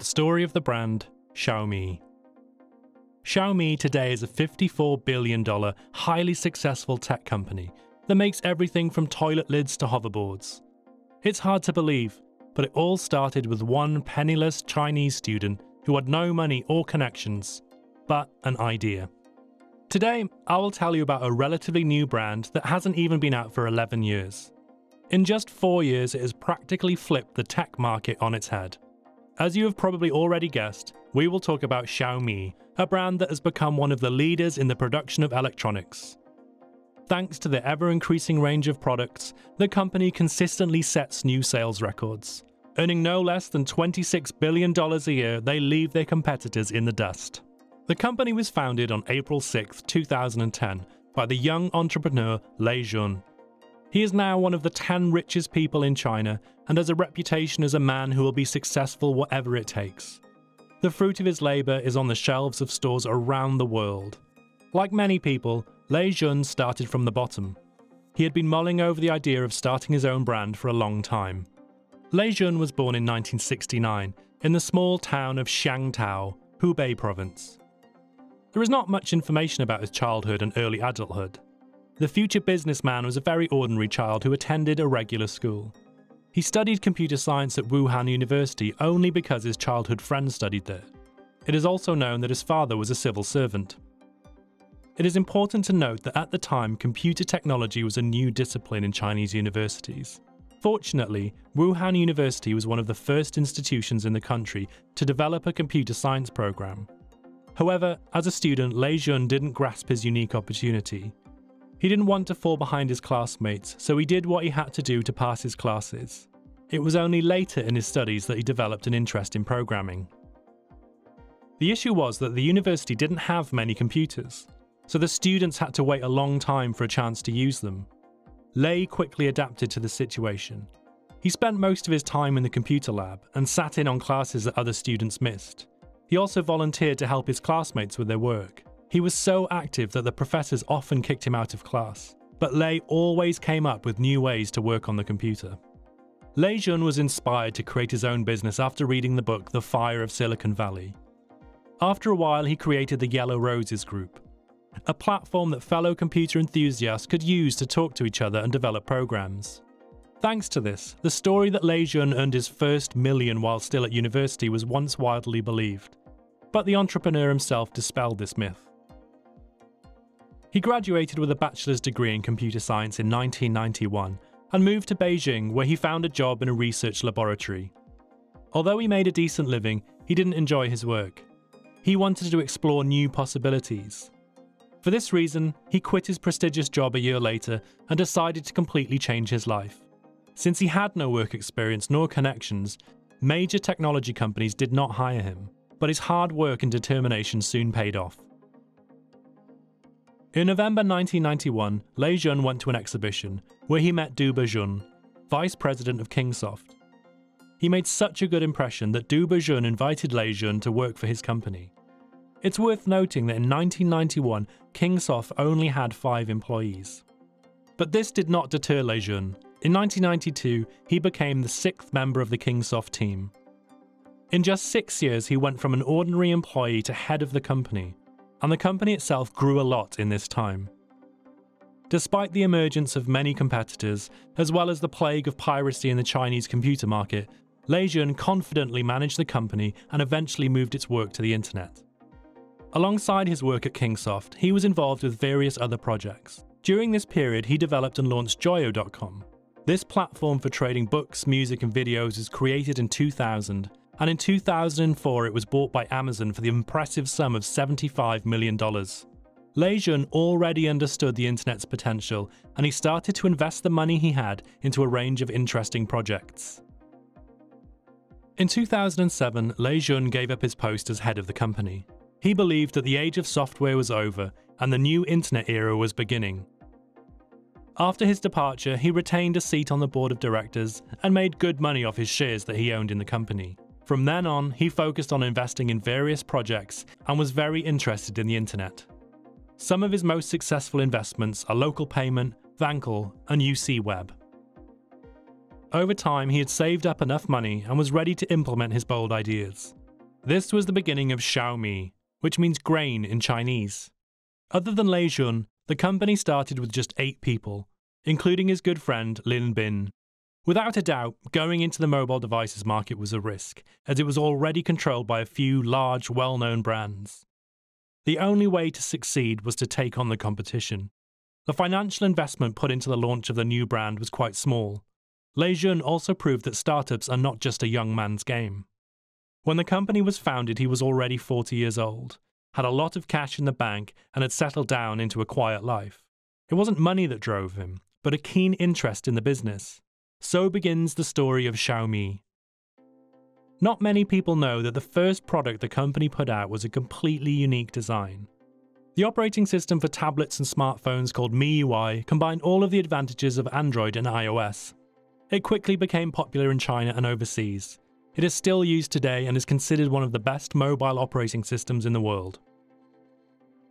the story of the brand Xiaomi. Xiaomi today is a $54 billion, highly successful tech company that makes everything from toilet lids to hoverboards. It's hard to believe, but it all started with one penniless Chinese student who had no money or connections, but an idea. Today, I will tell you about a relatively new brand that hasn't even been out for 11 years. In just four years, it has practically flipped the tech market on its head. As you have probably already guessed, we will talk about Xiaomi, a brand that has become one of the leaders in the production of electronics. Thanks to the ever increasing range of products, the company consistently sets new sales records. Earning no less than $26 billion a year, they leave their competitors in the dust. The company was founded on April 6, 2010, by the young entrepreneur Lei Jun. He is now one of the 10 richest people in China and has a reputation as a man who will be successful whatever it takes. The fruit of his labour is on the shelves of stores around the world. Like many people, Lei Jun started from the bottom. He had been mulling over the idea of starting his own brand for a long time. Lei Jun was born in 1969 in the small town of Xiangtao, Hubei province. There is not much information about his childhood and early adulthood. The future businessman was a very ordinary child who attended a regular school. He studied computer science at Wuhan University only because his childhood friends studied there. It is also known that his father was a civil servant. It is important to note that at the time, computer technology was a new discipline in Chinese universities. Fortunately, Wuhan University was one of the first institutions in the country to develop a computer science program. However, as a student, Lei Jun didn't grasp his unique opportunity. He didn't want to fall behind his classmates, so he did what he had to do to pass his classes. It was only later in his studies that he developed an interest in programming. The issue was that the university didn't have many computers, so the students had to wait a long time for a chance to use them. Lei quickly adapted to the situation. He spent most of his time in the computer lab and sat in on classes that other students missed. He also volunteered to help his classmates with their work. He was so active that the professors often kicked him out of class, but Lei always came up with new ways to work on the computer. Lei Jun was inspired to create his own business after reading the book The Fire of Silicon Valley. After a while, he created the Yellow Roses Group, a platform that fellow computer enthusiasts could use to talk to each other and develop programs. Thanks to this, the story that Lei Jun earned his first million while still at university was once widely believed. But the entrepreneur himself dispelled this myth. He graduated with a bachelor's degree in computer science in 1991 and moved to Beijing where he found a job in a research laboratory. Although he made a decent living, he didn't enjoy his work. He wanted to explore new possibilities. For this reason, he quit his prestigious job a year later and decided to completely change his life. Since he had no work experience nor connections, major technology companies did not hire him, but his hard work and determination soon paid off. In November 1991, Lei Jun went to an exhibition where he met Du Bejun, vice president of Kingsoft. He made such a good impression that Du Bejun invited Lei Jun to work for his company. It's worth noting that in 1991, Kingsoft only had five employees. But this did not deter Lei Jun. In 1992, he became the sixth member of the Kingsoft team. In just six years, he went from an ordinary employee to head of the company, and the company itself grew a lot in this time. Despite the emergence of many competitors, as well as the plague of piracy in the Chinese computer market, Lei Jun confidently managed the company and eventually moved its work to the internet. Alongside his work at Kingsoft, he was involved with various other projects. During this period, he developed and launched Joyo.com. This platform for trading books, music, and videos was created in 2000, and in 2004 it was bought by Amazon for the impressive sum of $75 million. Lei Jun already understood the internet's potential, and he started to invest the money he had into a range of interesting projects. In 2007, Lei Jun gave up his post as head of the company. He believed that the age of software was over and the new internet era was beginning. After his departure, he retained a seat on the board of directors and made good money off his shares that he owned in the company. From then on, he focused on investing in various projects and was very interested in the internet. Some of his most successful investments are Local Payment, Vancl, and UC Web. Over time, he had saved up enough money and was ready to implement his bold ideas. This was the beginning of Xiaomi, which means grain in Chinese. Other than Lei Jun, the company started with just eight people, including his good friend Lin Bin. Without a doubt, going into the mobile devices market was a risk, as it was already controlled by a few large, well known brands. The only way to succeed was to take on the competition. The financial investment put into the launch of the new brand was quite small. Lei Jun also proved that startups are not just a young man's game. When the company was founded, he was already 40 years old, had a lot of cash in the bank, and had settled down into a quiet life. It wasn't money that drove him, but a keen interest in the business. So begins the story of Xiaomi. Not many people know that the first product the company put out was a completely unique design. The operating system for tablets and smartphones called MIUI combined all of the advantages of Android and iOS. It quickly became popular in China and overseas. It is still used today and is considered one of the best mobile operating systems in the world.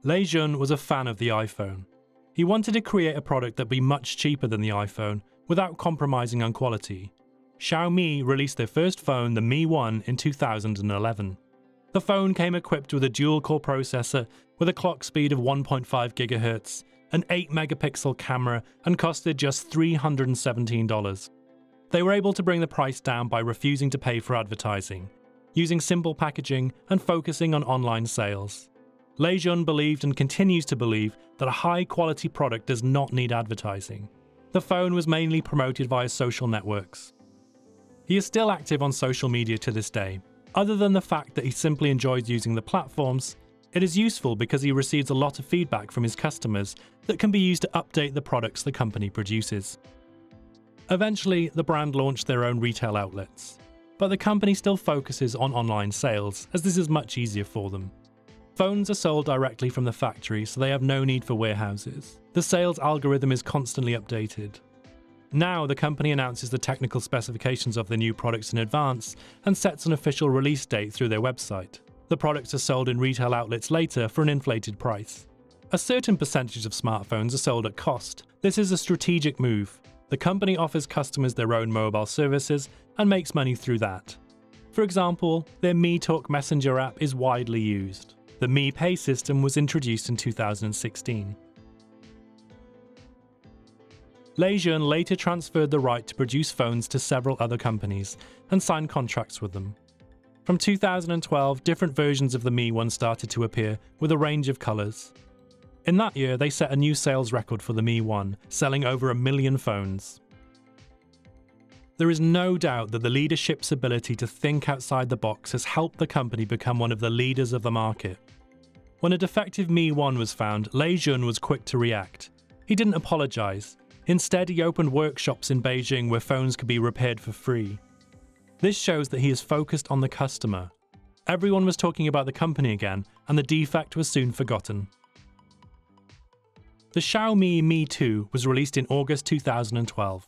Lei Jun was a fan of the iPhone. He wanted to create a product that would be much cheaper than the iPhone without compromising on quality. Xiaomi released their first phone, the Mi 1, in 2011. The phone came equipped with a dual core processor with a clock speed of 1.5 GHz, an 8 megapixel camera, and costed just $317. They were able to bring the price down by refusing to pay for advertising, using simple packaging, and focusing on online sales. Lei Jun believed and continues to believe that a high quality product does not need advertising. The phone was mainly promoted via social networks. He is still active on social media to this day. Other than the fact that he simply enjoys using the platforms, it is useful because he receives a lot of feedback from his customers that can be used to update the products the company produces. Eventually, the brand launched their own retail outlets, but the company still focuses on online sales as this is much easier for them. Phones are sold directly from the factory, so they have no need for warehouses. The sales algorithm is constantly updated. Now, the company announces the technical specifications of the new products in advance and sets an official release date through their website. The products are sold in retail outlets later for an inflated price. A certain percentage of smartphones are sold at cost. This is a strategic move. The company offers customers their own mobile services and makes money through that. For example, their Mi Talk Messenger app is widely used. The Mi Pay system was introduced in 2016. Lei Jun later transferred the right to produce phones to several other companies and signed contracts with them. From 2012, different versions of the Mi One started to appear with a range of colours. In that year, they set a new sales record for the Mi 1, selling over a million phones. There is no doubt that the leadership's ability to think outside the box has helped the company become one of the leaders of the market. When a defective Mi 1 was found, Lei Jun was quick to react. He didn't apologise. Instead, he opened workshops in Beijing where phones could be repaired for free. This shows that he is focused on the customer. Everyone was talking about the company again, and the defect was soon forgotten. The Xiaomi Mi 2 was released in August 2012.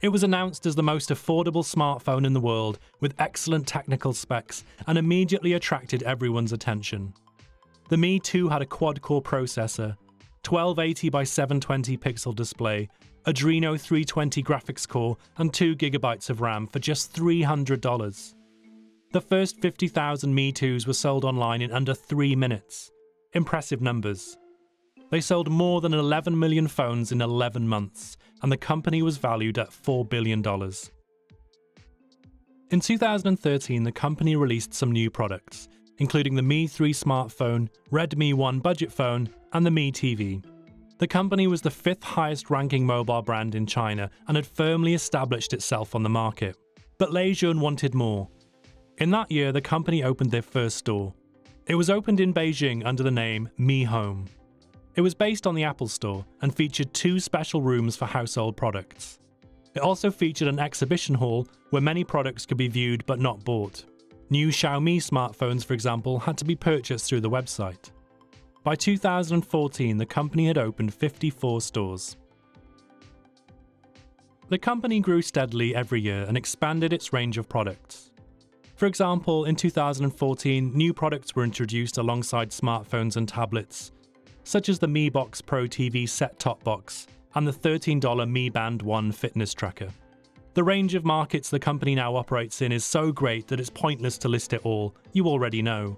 It was announced as the most affordable smartphone in the world with excellent technical specs and immediately attracted everyone's attention. The Mi 2 had a quad core processor, 1280 by 720 pixel display, Adreno 320 graphics core, and 2GB of RAM for just $300. The first 50,000 Mi 2s were sold online in under 3 minutes. Impressive numbers. They sold more than 11 million phones in 11 months, and the company was valued at $4 billion. In 2013, the company released some new products, including the Mi 3 smartphone, Redmi 1 budget phone, and the Mi TV. The company was the fifth highest ranking mobile brand in China and had firmly established itself on the market. But Lei Jun wanted more. In that year, the company opened their first store. It was opened in Beijing under the name Mi Home. It was based on the Apple Store and featured two special rooms for household products. It also featured an exhibition hall where many products could be viewed but not bought. New Xiaomi smartphones, for example, had to be purchased through the website. By 2014, the company had opened 54 stores. The company grew steadily every year and expanded its range of products. For example, in 2014, new products were introduced alongside smartphones and tablets, such as the Mi Box Pro TV set top box and the $13 Mi Band 1 fitness tracker. The range of markets the company now operates in is so great that it's pointless to list it all, you already know.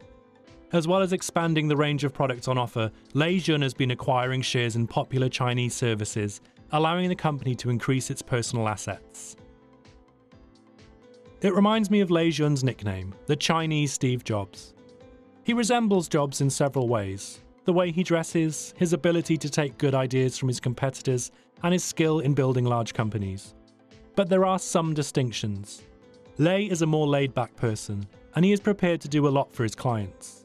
As well as expanding the range of products on offer, Leijun has been acquiring shares in popular Chinese services, allowing the company to increase its personal assets. It reminds me of Leijun's nickname, the Chinese Steve Jobs. He resembles Jobs in several ways the way he dresses, his ability to take good ideas from his competitors, and his skill in building large companies. But there are some distinctions. Lei is a more laid back person, and he is prepared to do a lot for his clients.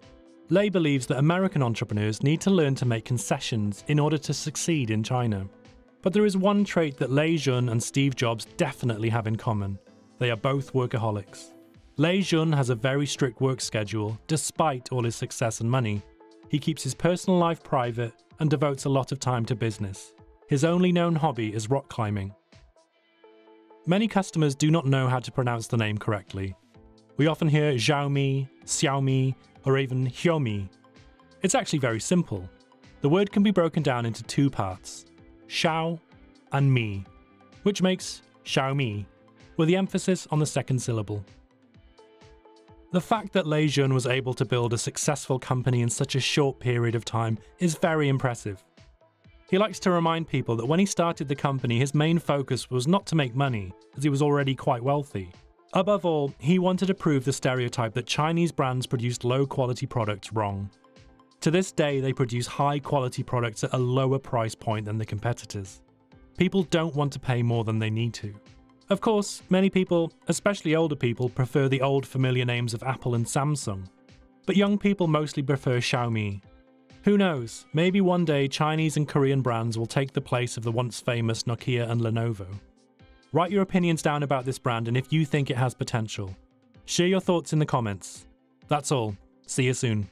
Lei believes that American entrepreneurs need to learn to make concessions in order to succeed in China. But there is one trait that Leijun and Steve Jobs definitely have in common they are both workaholics. Leijun has a very strict work schedule despite all his success and money. He keeps his personal life private and devotes a lot of time to business. His only known hobby is rock climbing. Many customers do not know how to pronounce the name correctly. We often hear Xiaomi, Xiaomi, or even Xiaomi. It's actually very simple. The word can be broken down into two parts, Xiao and Mi, which makes Xiaomi, with the emphasis on the second syllable. The fact that Leijun was able to build a successful company in such a short period of time is very impressive. He likes to remind people that when he started the company, his main focus was not to make money, as he was already quite wealthy. Above all, he wanted to prove the stereotype that Chinese brands produced low quality products wrong. To this day, they produce high quality products at a lower price point than the competitors. People don't want to pay more than they need to. Of course, many people, especially older people, prefer the old familiar names of Apple and Samsung. But young people mostly prefer Xiaomi. Who knows, maybe one day Chinese and Korean brands will take the place of the once famous Nokia and Lenovo. Write your opinions down about this brand and if you think it has potential. Share your thoughts in the comments. That's all. See you soon.